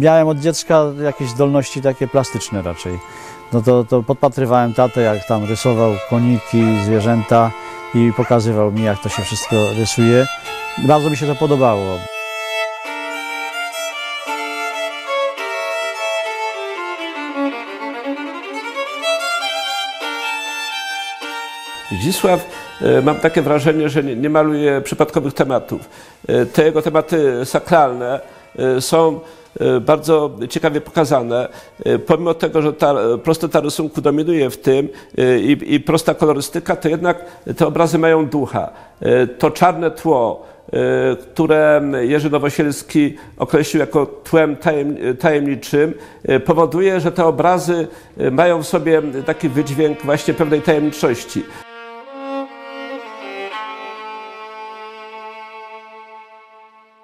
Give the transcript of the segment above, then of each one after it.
Miałem od dziecka jakieś zdolności takie plastyczne raczej. No to, to podpatrywałem tatę, jak tam rysował koniki, zwierzęta i pokazywał mi, jak to się wszystko rysuje. Bardzo mi się to podobało. Zdzisław, e, mam takie wrażenie, że nie, nie maluje przypadkowych tematów. E, Te jego tematy sakralne e, są bardzo ciekawie pokazane. E, Pomimo tego, że ta e, prostota rysunku dominuje w tym e, i, i prosta kolorystyka, to jednak te obrazy mają ducha. E, To czarne tło, e, które Jerzy Nowosielski określił jako tłem tajem- tajemniczym, e, powoduje, że te obrazy e, mają w sobie taki wydźwięk właśnie pewnej tajemniczości.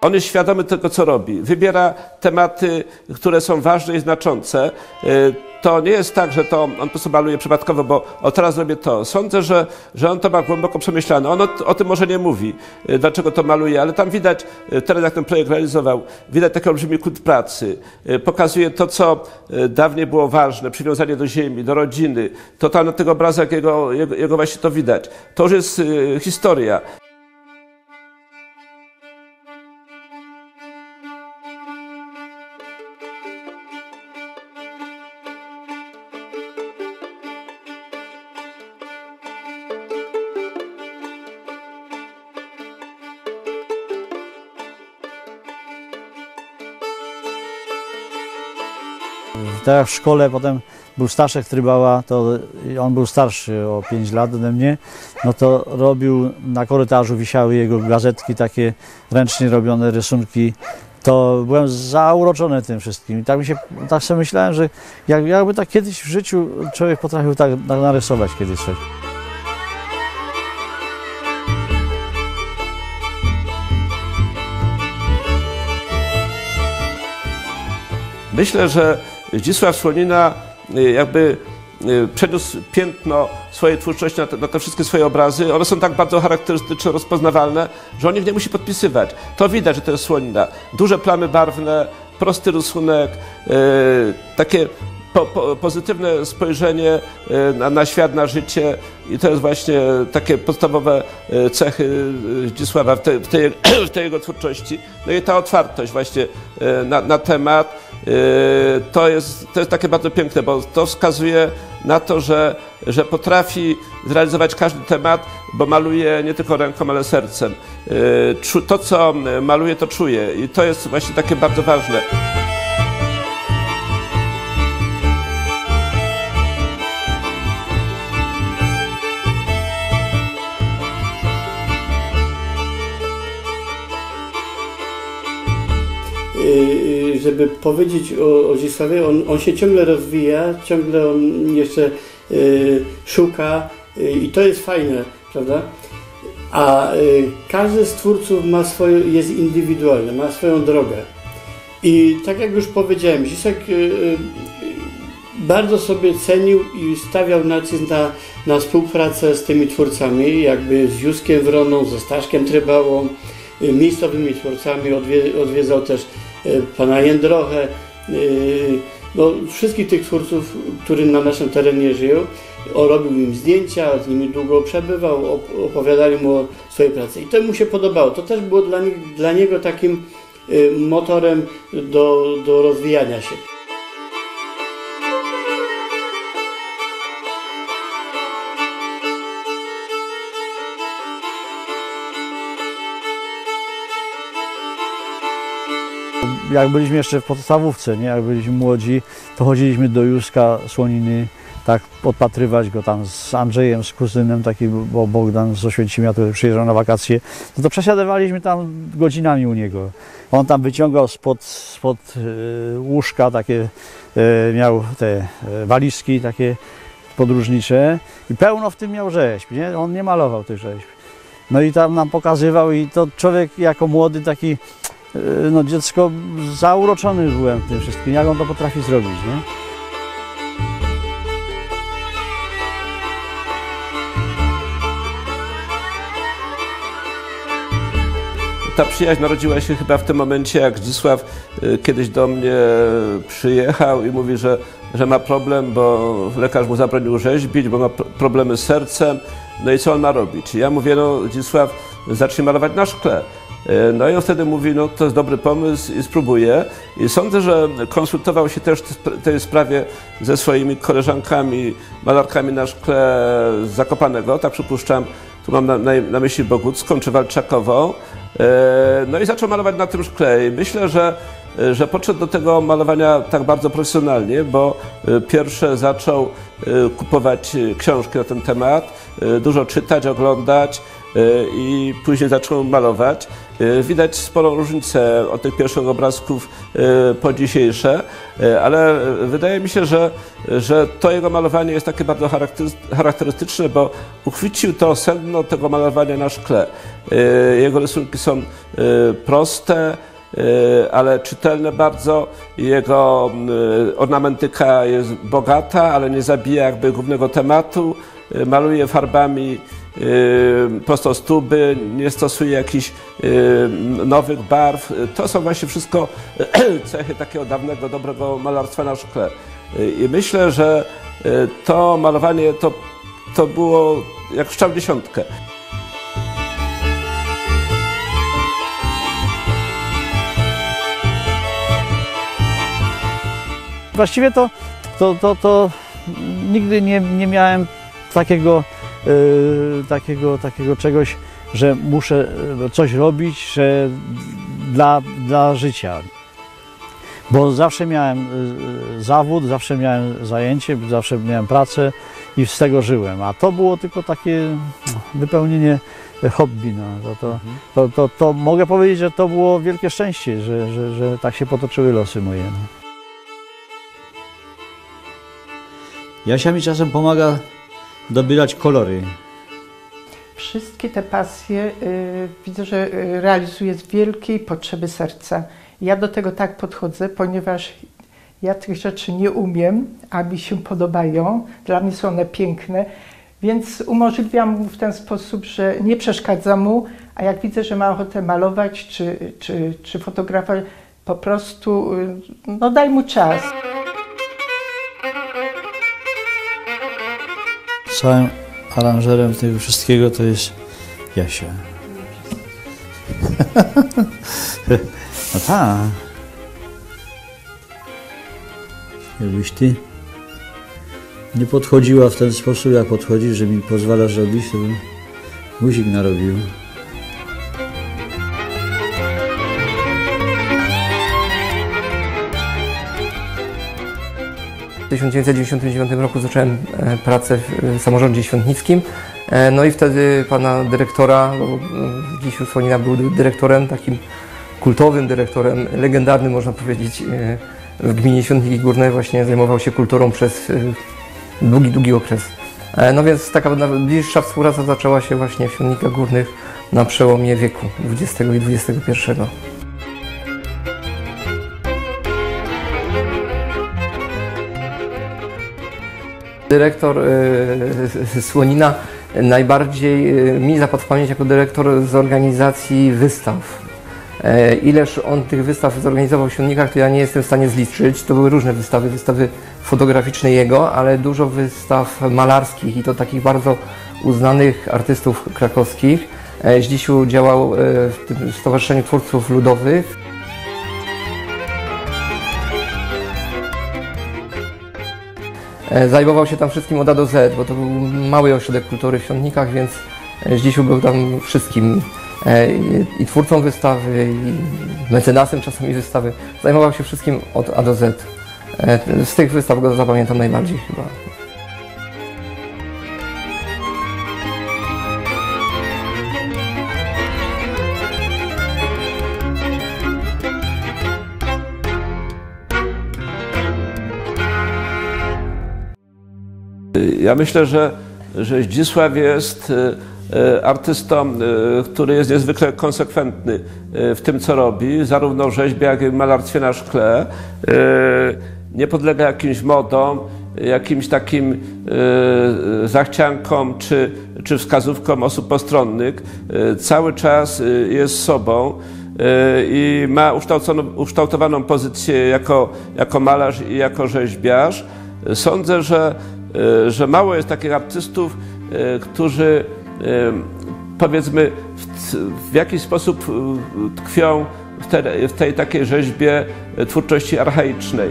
On jest świadomy tego, co robi. Wybiera tematy, które są ważne i znaczące. Y, To nie jest tak, że to on po prostu maluje przypadkowo, bo o teraz zrobię to. Sądzę, że, że on to ma głęboko przemyślane. On o, o tym może nie mówi, y, dlaczego to maluje, ale tam widać, y, teraz jak ten projekt realizował, widać taki olbrzymi kult pracy. Pokazuje to, co dawniej było ważne, przywiązanie do ziemi, do rodziny. To tam na tych obrazach jego, jego, jego właśnie to widać. To już jest historia. Jak w szkole potem był Staszek Trybała, to on był starszy o 5 lat ode mnie, no to robił, na korytarzu wisiały jego gazetki, takie ręcznie robione rysunki. To byłem zauroczony tym wszystkim. I tak mi się, tak sobie myślałem, że jak, jakby tak kiedyś w życiu człowiek potrafił tak narysować kiedyś coś. Myślę, że Zdzisław Słonina y, jakby y, przeniósł piętno swojej twórczości na te, na te wszystkie swoje obrazy. One są tak bardzo charakterystyczne, rozpoznawalne, że on nie musi podpisywać. To widać, że to jest Słonina. Duże plamy barwne, prosty rysunek, y, takie po, po, pozytywne spojrzenie na, na świat, na życie i to jest właśnie takie podstawowe cechy Zdzisława w, te, w, tej, w tej jego twórczości. No i ta otwartość właśnie na, na temat, to jest, to jest takie bardzo piękne, bo to wskazuje na to, że, że potrafi zrealizować każdy temat, bo maluje nie tylko ręką, ale sercem. Y, czu- To, co maluje, to czuje i to jest właśnie takie bardzo ważne. Żeby powiedzieć o, Zdzisławie, on, on się ciągle rozwija, ciągle on jeszcze y, szuka y, i to jest fajne, prawda? A y, każdy z twórców ma swoje, jest indywidualny, ma swoją drogę. I tak jak już powiedziałem, Zisek y, y, bardzo sobie cenił i stawiał nacisk na, na współpracę z tymi twórcami, jakby z Józkiem Wroną, ze Staszkiem Trybałą, y, miejscowymi twórcami, odwie, odwiedzał też y, pana Jędrochę, y, no, wszystkich tych twórców, którzy na naszym terenie żyją. O, robił im zdjęcia, z nimi długo przebywał, op- opowiadali mu o swojej pracy. I to mu się podobało. To też było dla, nie, dla niego takim y, motorem do, do rozwijania się. Jak byliśmy jeszcze w podstawówce, nie? jak byliśmy młodzi, to chodziliśmy do Józka Słoniny, tak podpatrywać go tam z Andrzejem, z kuzynem, taki bo Bogdan z Oświęcimia, który przyjeżdżał na wakacje, no to przesiadywaliśmy tam godzinami u niego. On tam wyciągał spod, spod e, łóżka takie, e, miał te e, walizki takie podróżnicze i pełno w tym miał rzeźb, nie? On nie malował tych rzeźb. No i tam nam pokazywał i to człowiek jako młody taki no dziecko zauroczony byłem tym wszystkim, jak on to potrafi zrobić, nie? ta przyjaźń narodziła się chyba w tym momencie, jak Zdzisław y, kiedyś do mnie przyjechał i mówi, że, że ma problem, bo lekarz mu zabronił rzeźbić, bo ma pro- problemy z sercem. No i co on ma robić? Ja mówię, no Zdzisław, zacznij malować na szkle. Y, No i on wtedy mówi, no to jest dobry pomysł i spróbuję. I sądzę, że konsultował się też w tej sprawie ze swoimi koleżankami, malarkami na szkle z Zakopanego, tak przypuszczam, tu mam na, na, na myśli Bogucką czy Walczakową. E, No i zaczął malować na tym szkle. I myślę, że, że podszedł do tego malowania tak bardzo profesjonalnie, bo e, pierwsze zaczął e, kupować e, książki na ten temat, e, dużo czytać, oglądać e, i później zaczął malować. E, Widać sporą różnicę od tych pierwszych obrazków e, po dzisiejsze, e, ale wydaje mi się, że, że to jego malowanie jest takie bardzo charaktery- charakterystyczne, bo uchwycił to sedno tego malowania na szkle. Jego rysunki są proste, ale czytelne bardzo. Jego ornamentyka jest bogata, ale nie zabija jakby głównego tematu. Maluje farbami prostostuby, nie stosuje jakichś e, nowych barw. To są właśnie wszystko cechy takiego dawnego, dobrego malarstwa na szkle. E, I myślę, że to malowanie to, to było jak strzał w dziesiątkę. Właściwie to, to, to, to nigdy nie, nie miałem takiego, takiego, takiego czegoś, że muszę y, coś robić że dla, dla życia. Bo zawsze miałem y, y, zawód, zawsze miałem zajęcie, zawsze miałem pracę i z tego żyłem. A to było tylko takie no, wypełnienie hobby. No. To, to, to, to, to mogę powiedzieć, że to było wielkie szczęście, że, że, że tak się potoczyły losy moje. No. Jasia mi czasem pomaga dobierać kolory. Wszystkie te pasje y, widzę, że y, realizuje z wielkiej potrzeby serca. Ja do tego tak podchodzę, ponieważ ja tych rzeczy nie umiem, a mi się podobają. Dla mnie są one piękne, więc umożliwiam mu w ten sposób, że nie przeszkadzam mu, a jak widzę, że ma ochotę malować czy, czy, czy fotografować, po prostu y, no daj mu czas. Całym aranżerem tego wszystkiego to jest Jasia. no tak. Jakbyś ty nie podchodziła w ten sposób, jak podchodzisz, że mi pozwalasz robić, to bym guzik narobił. 1999 roku zacząłem e, pracę w samorządzie świątnickim. E, No i wtedy pana dyrektora, no, e, dziś Usłonina był dy- dyrektorem, takim kultowym dyrektorem, legendarnym można powiedzieć w gminie Świątniki Górne. Właśnie zajmował się kulturą przez długi, długi okres. No więc taka bliższa współpraca zaczęła się właśnie w Świątnikach Górnych na przełomie wieku XX i XXI. Dyrektor y, Słonina najbardziej y, mi zapadł w pamięć jako dyrektor z organizacji wystaw. E, Ileż on tych wystaw zorganizował w Świątnikach, to ja nie jestem w stanie zliczyć. To były różne wystawy, wystawy fotograficzne jego, ale dużo wystaw malarskich i to takich bardzo uznanych artystów krakowskich. E, Zdzisiu działał e, w tym Stowarzyszeniu Twórców Ludowych. Zajmował się tam wszystkim od A do Z, bo to był mały ośrodek kultury w Świątnikach, więc e, Zdzisiu był tam wszystkim. E, I, twórcą wystawy, i mecenasem czasami wystawy. Zajmował się wszystkim od A do Z. E, Z tych wystaw go zapamiętam najbardziej chyba. Ja myślę, że, że Zdzisław jest e, e, artystą, e, który jest niezwykle konsekwentny w tym, co robi, zarówno w rzeźbie, jak i w malarstwie na szkle. Nie podlega jakimś modom, jakimś takim zachciankom czy, czy wskazówkom osób postronnych. Cały czas jest sobą i ma ukształtowaną pozycję jako, jako malarz i jako rzeźbiarz. Sądzę, że, że mało jest takich artystów, e, którzy e, powiedzmy w, w jakiś sposób e, tkwią w, te, w tej takiej rzeźbie e, twórczości archaicznej.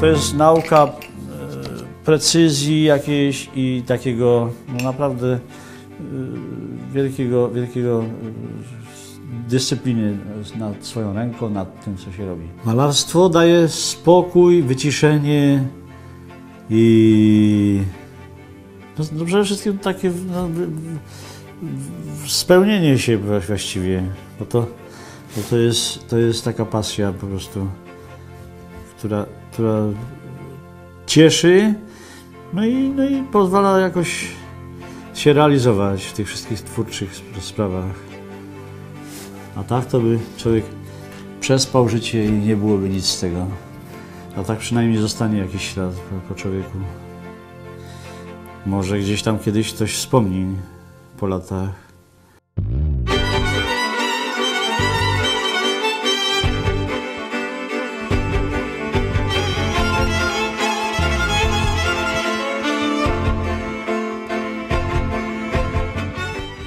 To jest nauka e, precyzji jakiejś i takiego no naprawdę e, wielkiego, wielkiego e, dyscypliny nad swoją ręką, nad tym, co się robi. Malarstwo daje spokój, wyciszenie i no, no przede wszystkim takie no, spełnienie się właściwie, bo to, bo to, jest, to jest taka pasja po prostu, która, która cieszy, no i, no i pozwala jakoś się realizować w tych wszystkich twórczych sp- sprawach. A tak to by człowiek przespał życie i nie byłoby nic z tego. A tak przynajmniej zostanie jakiś ślad po, po człowieku. Może gdzieś tam kiedyś ktoś wspomni po latach.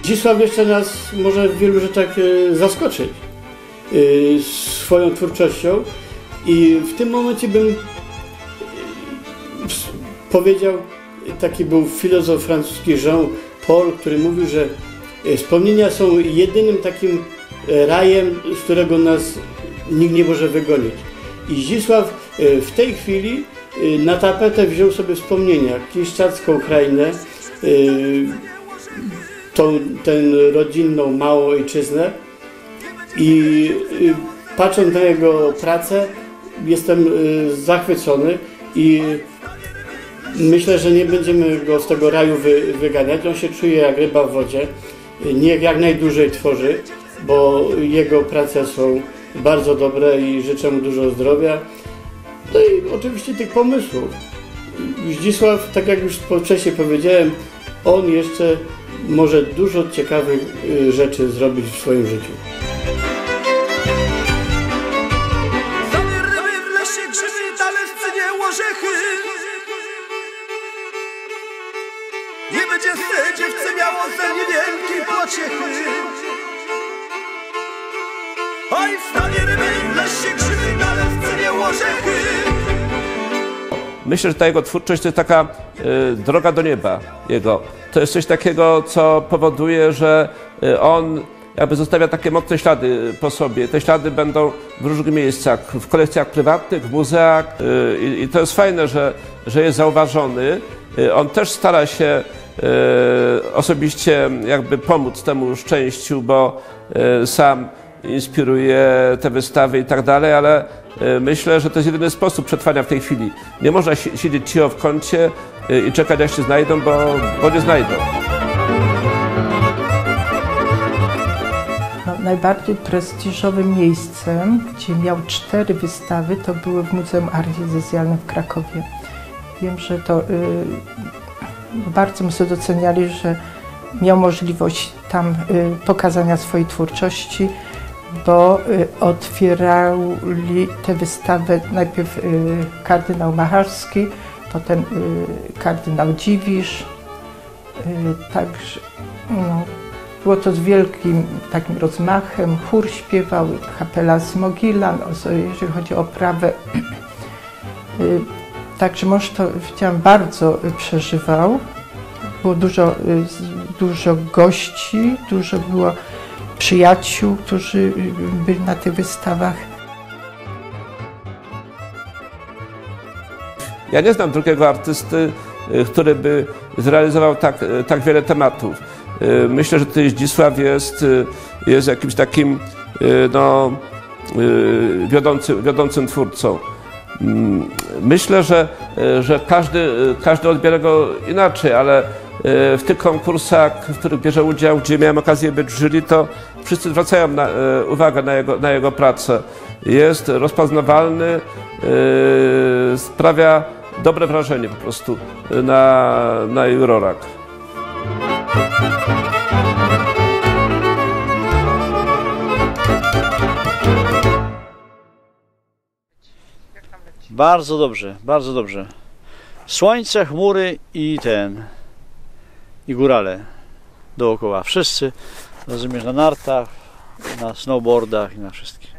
Zdzisław jeszcze nas może w wielu rzeczach e, zaskoczyć e, swoją twórczością i w tym momencie bym e, powiedział, taki był filozof francuski Jean Paul, który mówił, że wspomnienia są jedynym takim rajem, z którego nas nikt nie może wygonić. I Zdzisław w tej chwili na tapetę wziął sobie wspomnienia, kiszczacką krainę, tą, tę rodzinną małą ojczyznę i y, patrząc na jego pracę jestem y, zachwycony i myślę, że nie będziemy go z tego raju wy, wyganiać. On się czuje jak ryba w wodzie. Niech jak najdłużej tworzy, bo jego prace są bardzo dobre i życzę mu dużo zdrowia. No i oczywiście tych pomysłów. Zdzisław, tak jak już wcześniej powiedziałem, on jeszcze może dużo ciekawych y, rzeczy zrobić w swoim życiu. Same ryby w lesie grzyby, talerz nie orzechy Nie będzie z tej dziewcy miało ze niewielkiej pociechy Oj, stanie ryby w lesie grzyby, talerz nie orzechy Myślę, że ta jego twórczość to jest taka e, droga do nieba jego. To jest coś takiego, co powoduje, że e, on jakby zostawia takie mocne ślady po sobie. Te ślady będą w różnych miejscach, w kolekcjach prywatnych, w muzeach e, i, to jest fajne, że, że jest zauważony. On też stara się osobiście jakby pomóc temu szczęściu, bo sam inspiruje te wystawy i tak dalej, ale myślę, że to jest jedyny sposób przetrwania w tej chwili. Nie można si- siedzieć cicho w kącie i czekać, aż się znajdą, bo, bo nie znajdą. No, najbardziej prestiżowym miejscem, gdzie miał cztery wystawy, to były w Muzeum Archidiecezjalnym w Krakowie. Wiem, że to y, bardzo my doceniali, że miał możliwość tam y, pokazania swojej twórczości, bo y, otwierali tę wystawę najpierw y, kardynał Macharski, potem y, kardynał Dziwisz, y, także no, było to z wielkim takim rozmachem. Chór śpiewał, kapela z Mogilan, o- jeżeli chodzi o oprawę. Y, Także mąż to widziałam bardzo przeżywał. Było dużo, dużo gości, dużo było przyjaciół, którzy byli na tych wystawach. Ja nie znam drugiego artysty, y, który by zrealizował tak, y, tak wiele tematów. Y, Myślę, że tutaj Zdzisław jest, jest jakimś takim no, wiodący, wiodącym twórcą. Mm, Myślę, że, że każdy, każdy odbiera go inaczej, ale w tych konkursach, w których bierze udział, gdzie miałem okazję być w jury, to wszyscy zwracają na, uwagę na jego, na jego pracę. Jest rozpoznawalny, sprawia dobre wrażenie po prostu na, na jurorach. Bardzo dobrze, bardzo dobrze. Słońce, chmury i ten. I górale dookoła. Wszyscy, rozumiesz, na nartach, na snowboardach i na wszystkim.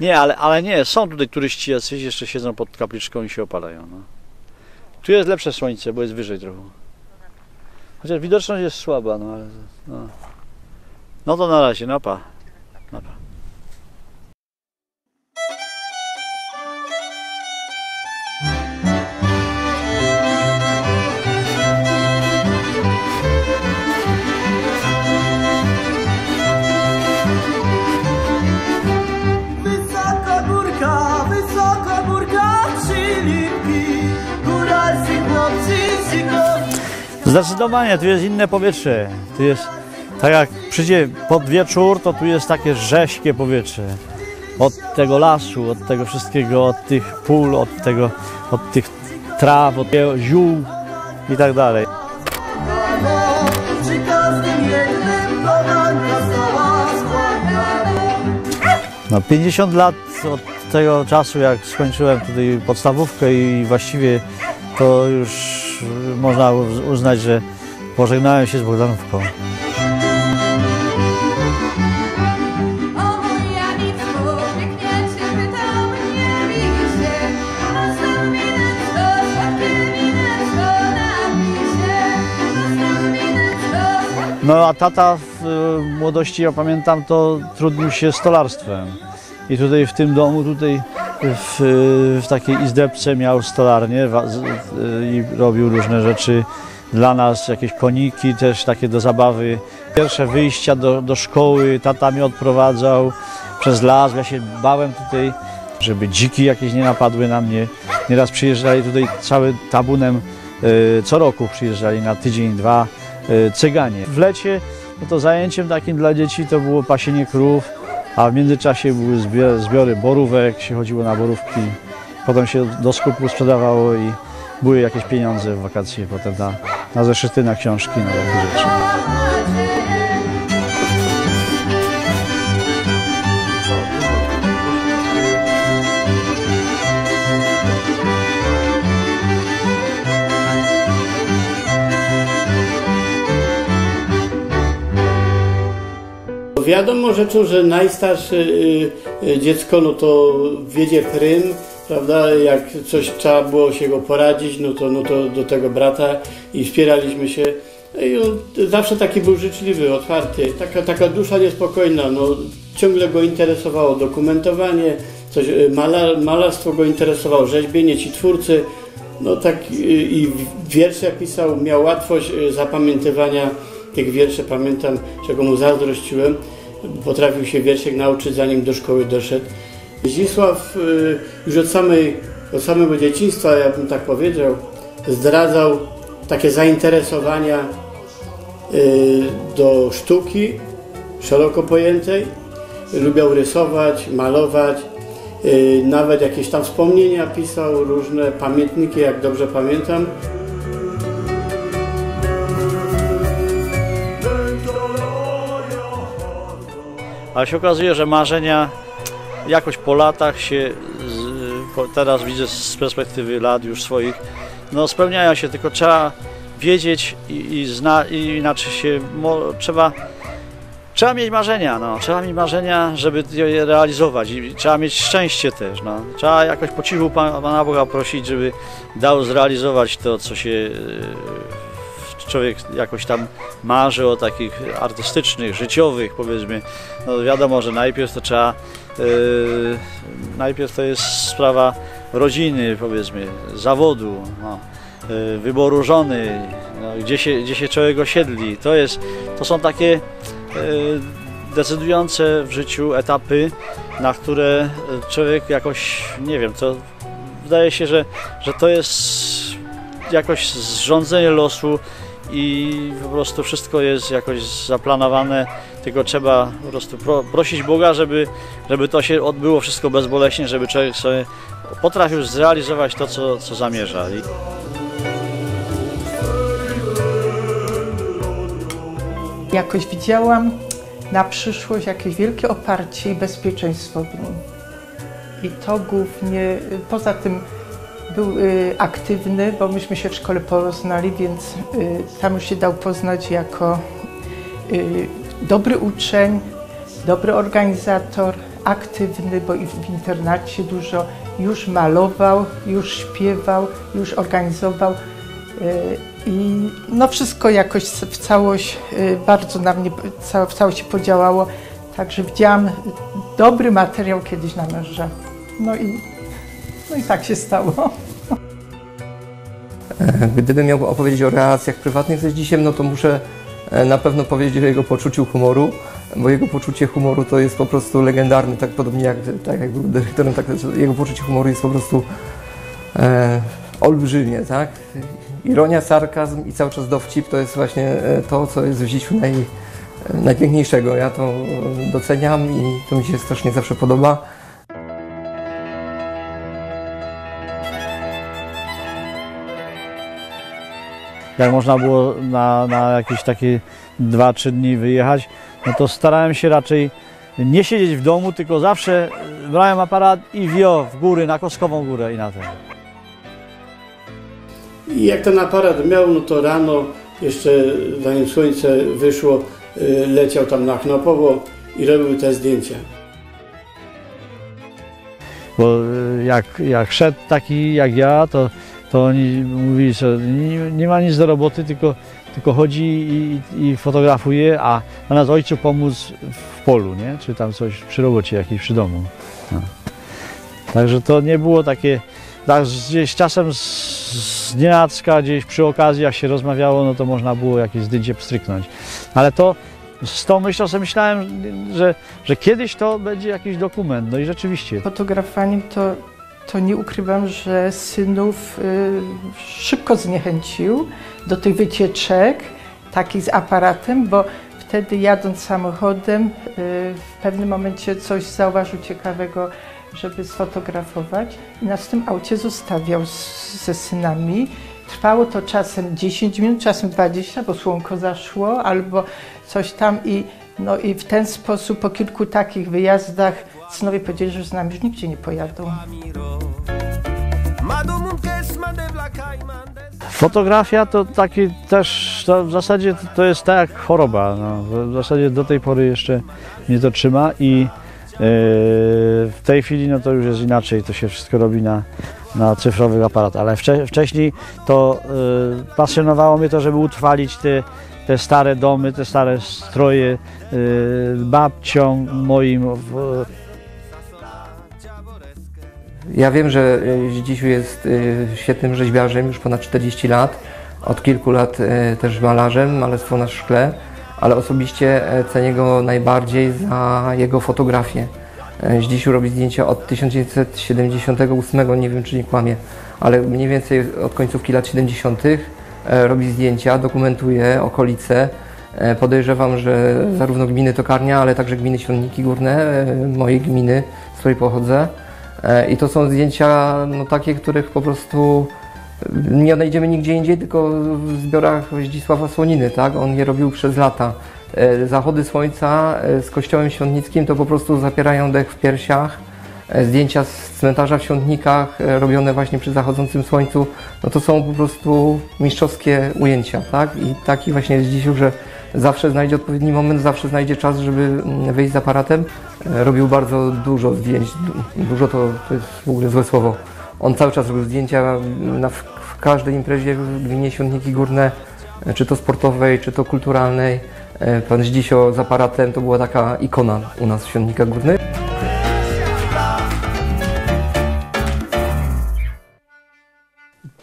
Nie, ale, ale nie, są tutaj turyści jacyś, jeszcze siedzą pod kapliczką i się opalają. No. Tu jest lepsze słońce, bo jest wyżej trochę. Chociaż widoczność jest słaba, no ale. No, no to na razie, no pa. No pa. Zdecydowanie, tu jest inne powietrze. Tu jest, tak jak przyjdzie pod wieczór, to tu jest takie rześkie powietrze. Od tego lasu, od tego wszystkiego, od tych pól, od tego, od tych traw, od tego ziół i tak dalej. No 50 lat od tego czasu, jak skończyłem tutaj podstawówkę i właściwie to już można uz- uznać, że pożegnałem się z Bogdanówką. No a tata w e, młodości, ja pamiętam, to trudnił się stolarstwem. I tutaj w tym domu, tutaj w, w takiej izdebce miał stolarnię i robił różne rzeczy dla nas, jakieś koniki też takie do zabawy. Pierwsze wyjścia do, do szkoły tata mnie odprowadzał przez las. Ja się bałem tutaj, żeby dziki jakieś nie napadły na mnie. Nieraz przyjeżdżali tutaj cały tabunem, e, co roku przyjeżdżali na tydzień, dwa e, cyganie. W lecie no to zajęciem takim dla dzieci to było pasienie krów, a w międzyczasie były zbio- zbiory borówek, się chodziło na borówki. Potem się do skupu sprzedawało i były jakieś pieniądze w wakacje potem na, na zeszyty, na książki, na takie rzeczy. Wiadomo rzeczą, że najstarsze y, y, dziecko, no to wiedzie prym, prawda, jak coś trzeba było się go poradzić, no to, no to do tego brata i wspieraliśmy się. I on zawsze taki był życzliwy, otwarty, taka, taka dusza niespokojna, no ciągle go interesowało dokumentowanie, coś, y, malar, malarstwo go interesowało, rzeźbienie, ci twórcy, no tak i wiersze pisał, miał łatwość zapamiętywania tych wierszy, pamiętam, czego mu zazdrościłem. Potrafił się wierszek nauczyć, zanim do szkoły doszedł. Zdzisław y, już od, samej, od samego dzieciństwa, ja bym tak powiedział, zdradzał takie zainteresowania y, do sztuki szeroko pojętej. Lubiał rysować, malować, y, nawet jakieś tam wspomnienia pisał, różne pamiętniki, jak dobrze pamiętam. Ale się okazuje, że marzenia jakoś po latach się, teraz widzę z perspektywy lat już swoich, no spełniają się, tylko trzeba wiedzieć i, i, i inaczej się, mo, trzeba, trzeba mieć marzenia, no, trzeba mieć marzenia, żeby je realizować i trzeba mieć szczęście też, no. Trzeba jakoś po cichu Pana, Boga prosić, żeby dał zrealizować to, co się człowiek jakoś tam marzy o takich artystycznych, życiowych powiedzmy, no wiadomo, że najpierw to trzeba, yy, najpierw to jest sprawa rodziny powiedzmy, zawodu, no, yy, wyboru żony, no, gdzie, się, gdzie się człowiek osiedli, to jest, to są takie yy, decydujące w życiu etapy, na które człowiek jakoś, nie wiem, to wydaje się, że, że to jest jakoś zrządzenie losu i po prostu wszystko jest jakoś zaplanowane, tylko trzeba po prostu pro, prosić Boga, żeby, żeby to się odbyło wszystko bezboleśnie, żeby człowiek sobie potrafił zrealizować to, co, co zamierza. Jakoś widziałam na przyszłość jakieś wielkie oparcie i bezpieczeństwo w nim. I to głównie, poza tym był y, aktywny, bo myśmy się w szkole poznali, więc y, tam już się dał poznać jako y, dobry uczeń, dobry organizator, aktywny, bo i w internacie dużo już malował, już śpiewał, już organizował. Y, I no wszystko jakoś w całość y, bardzo na mnie w całości podziałało. Także widziałam dobry materiał kiedyś na męża. No i, no i tak się stało. Gdybym miał opowiedzieć o relacjach prywatnych ze Zdzisiem, no to muszę e, na pewno powiedzieć o jego poczuciu humoru, bo jego poczucie humoru to jest po prostu legendarne, tak podobnie jak, tak jak był dyrektorem, tak jego poczucie humoru jest po prostu e, olbrzymie, tak? Ironia, sarkazm i cały czas dowcip to jest właśnie e, to, co jest w Zdzisiu naj, e, najpiękniejszego. Ja to doceniam i to mi się strasznie zawsze podoba. Jak można było na, na jakieś takie 2-3 dni wyjechać, no to starałem się raczej nie siedzieć w domu, tylko zawsze brałem aparat i wio w góry, na Koskową Górę i na ten. I jak ten aparat miał, no to rano, jeszcze zanim słońce wyszło, y, leciał tam na Knopowo i robił te zdjęcia. Bo y, jak, jak szedł taki jak ja, to, to oni mówili, że nie, nie ma nic do roboty, tylko, tylko chodzi i, i fotografuje, a zamiast ojcu pomóc w polu, nie? czy tam coś przy robocie jakiejś przy domu. No. Także to nie było takie, tak gdzieś czasem z, z nienacka, gdzieś przy okazji jak się rozmawiało, no to można było jakieś zdjęcie pstryknąć. Ale to z tą myślą sobie myślałem, że, że kiedyś to będzie jakiś dokument. No i rzeczywiście. Fotografowaniem to, to nie ukrywam, że synów y, szybko zniechęcił do tych wycieczek, takich z aparatem, bo wtedy jadąc samochodem y, w pewnym momencie coś zauważył ciekawego, żeby sfotografować i nas w tym aucie zostawiał ze synami. Trwało to czasem 10 minut, czasem 20, bo słonko zaszło albo coś tam i, no i w ten sposób po kilku takich wyjazdach synowie powiedzieli, że z nami już nigdzie nie pojadą. Fotografia to taki też, to w zasadzie to, jest tak jak choroba. No. W- zasadzie do tej pory jeszcze mnie to trzyma i yy, w tej chwili no to już jest inaczej, to się wszystko robi na, na cyfrowych aparatach, ale wcze, wcześniej to yy, pasjonowało mnie to, żeby utrwalić te, te stare domy, te stare stroje yy, babciom moim, Ja wiem, że Zdzisiu jest e, świetnym rzeźbiarzem, już ponad 40 lat. Od kilku lat e, też malarzem, malarstwo na szkle, ale osobiście e, cenię go najbardziej za jego fotografię. E, Zdzisiu robi zdjęcia od 1978, nie wiem czy nie kłamie, ale mniej więcej od końcówki lat 70. e, robi zdjęcia, dokumentuje okolice. Podejrzewam, że zarówno gminy Tokarnia, ale także gminy Świątniki Górne, mojej gminy, z której pochodzę, I to są zdjęcia no, takie, których po prostu nie odnajdziemy nigdzie indziej, tylko w zbiorach Zdzisława Słoniny, tak? On je robił przez lata. E, Zachody słońca e, z kościołem świątnickim to po prostu zapierają dech w piersiach. E, Zdjęcia z cmentarza w Świątnikach e, robione właśnie przy zachodzącym słońcu, no to są po prostu mistrzowskie ujęcia, tak? I taki właśnie jest Zdzisiu, że zawsze znajdzie odpowiedni moment, zawsze znajdzie czas, żeby mm, wyjść z aparatem. E, Robił bardzo dużo zdjęć. Du- Dużo to, to jest w ogóle złe słowo. On cały czas robił zdjęcia na, w, w każdej imprezie w gminie Świątniki Górne, e, czy to sportowej, czy to kulturalnej. E, Pan Zdzisio z aparatem to była taka ikona u nas w Świątnikach Górnych.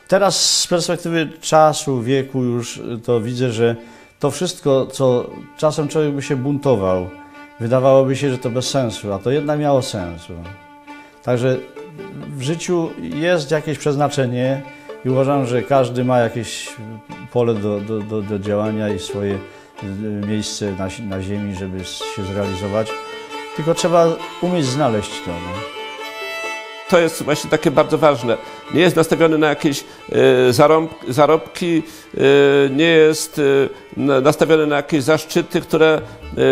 Teraz z perspektywy czasu, wieku już to widzę, że to wszystko, co czasem człowiek by się buntował, wydawałoby się, że to bez sensu, a to jednak miało sens. Także w życiu jest jakieś przeznaczenie i uważam, że każdy ma jakieś pole do, do, do, do działania i swoje y, miejsce na, na ziemi, żeby się zrealizować. Tylko trzeba umieć znaleźć to. No. To jest właśnie takie bardzo ważne. Nie jest nastawiony na jakieś e, zarobki, e, nie jest e, na- nastawiony na jakieś zaszczyty, które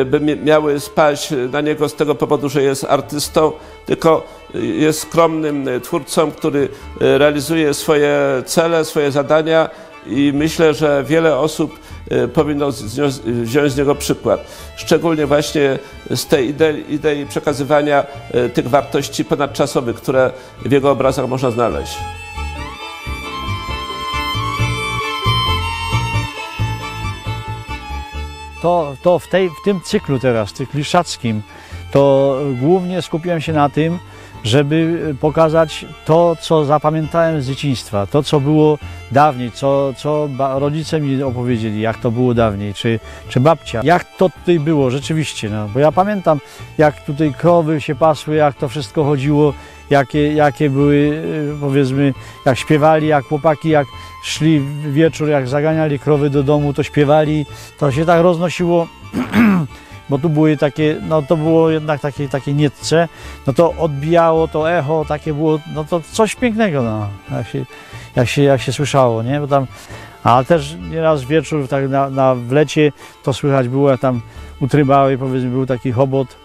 by miały spaść na niego z tego powodu, że jest artystą, tylko jest skromnym twórcą, który realizuje swoje cele, swoje zadania i myślę, że wiele osób e, powinno z wziąć z niego przykład. Szczególnie właśnie z tej idei, idei przekazywania e, tych wartości ponadczasowych, które w jego obrazach można znaleźć. to, to w, tej, w tym cyklu teraz, cykliszackim, to głównie skupiłem się na tym, żeby pokazać to, co zapamiętałem z dzieciństwa, to, co było dawniej, co, co rodzice mi opowiedzieli, jak to było dawniej, czy, czy babcia, jak to tutaj było rzeczywiście, no, bo ja pamiętam, jak tutaj krowy się pasły, jak to wszystko chodziło, jakie, jakie były, y, powiedzmy, jak śpiewali, jak chłopaki, jak szli wieczór, jak zaganiali krowy do domu, to śpiewali, to się tak roznosiło, bo tu były takie, no to było jednak takie, takie nietce, no to odbijało to echo, takie było, no to coś pięknego, no, jak się, jak się, jak się słyszało, nie, bo tam, ale też nieraz wieczór, tak na, na w lecie, to słychać było, jak tam u Trybały, powiedzmy, był taki chobot,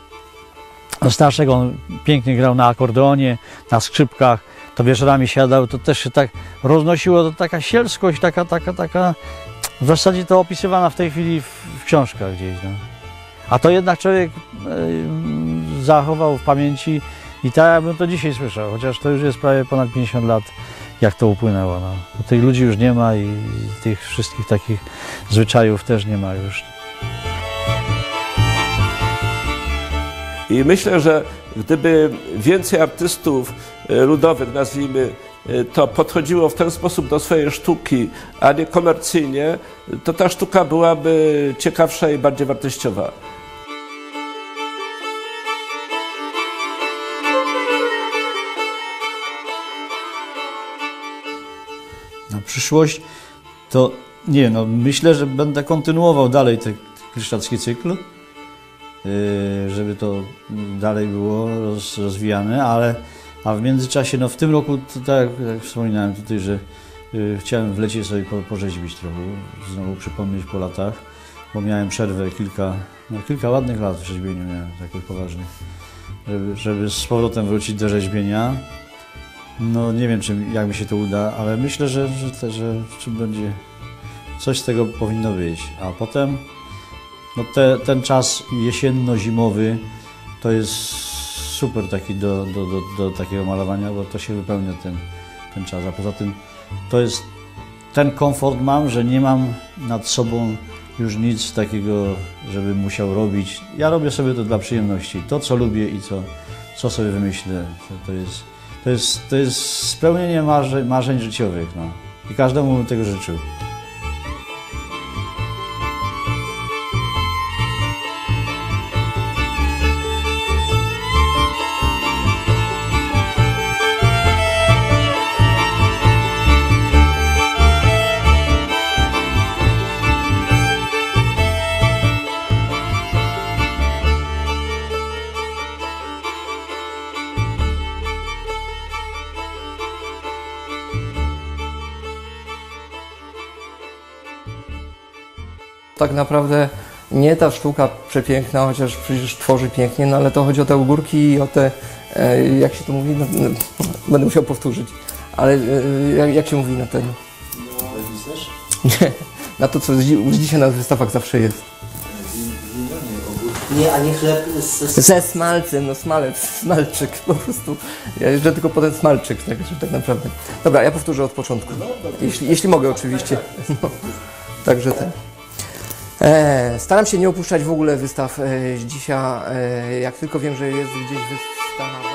starszego, on pięknie grał na akordeonie, na skrzypkach, to wieczorami siadał, to też się tak roznosiło, to taka sielskość, taka, taka, taka, w zasadzie to opisywana w tej chwili w, w książkach gdzieś, no. A to jednak człowiek e, zachował w pamięci i tak jakbym to dzisiaj słyszał, chociaż to już jest prawie ponad 50 lat, jak to upłynęło, no. Tych ludzi już nie ma i, i tych wszystkich takich zwyczajów też nie ma już. I myślę, że gdyby więcej artystów e, ludowych, nazwijmy, e, to podchodziło w ten sposób do swojej sztuki, a nie komercyjnie, to ta sztuka byłaby ciekawsza i bardziej wartościowa. Przyszłość, to nie no myślę, że będę kontynuował dalej ten kryształcki cykl, yy, żeby to dalej było roz, rozwijane, ale a w międzyczasie, no w tym roku, tak jak, wspominałem tutaj, że yy, chciałem w lecie sobie po, porzeźbić trochę, znowu przypomnieć po latach, bo miałem przerwę kilka, no kilka ładnych lat w rzeźbieniu miałem, takich poważnych, żeby, żeby z powrotem wrócić do rzeźbienia. No nie wiem, czy jak mi się to uda, ale myślę, że, że, te, że czy będzie coś z tego powinno wyjść. A potem no te, ten czas jesienno-zimowy to jest super taki do, do, do, do takiego malowania, bo to się wypełnia ten, ten czas. A poza tym to jest ten komfort mam, że nie mam nad sobą już nic takiego, żebym musiał robić. Ja robię sobie to dla przyjemności. To, co lubię i co, co sobie wymyślę, to, to jest to jest, to jest spełnienie marzeń, marzeń życiowych. No. I każdemu bym tego życzył. Tak naprawdę nie ta sztuka przepiękna, chociaż przecież tworzy pięknie, no ale to chodzi o te ogórki i o te, e, jak się to mówi, no, no, będę musiał powtórzyć, ale e, jak, jak się mówi na ten... Nie, na to, co dzi- dzisiaj na wystawach zawsze jest. Nie, a nie chleb z, z Ze smalcem, no smalec, smalczyk po prostu. Ja jeżdżę tylko po ten smalczyk, tak, tak naprawdę. Dobra, ja powtórzę od początku. Jeśli, jeśli mogę oczywiście. No, także ten. E, staram się nie opuszczać w ogóle wystaw e, dzisiaj. E, jak tylko wiem, że jest gdzieś wystawa.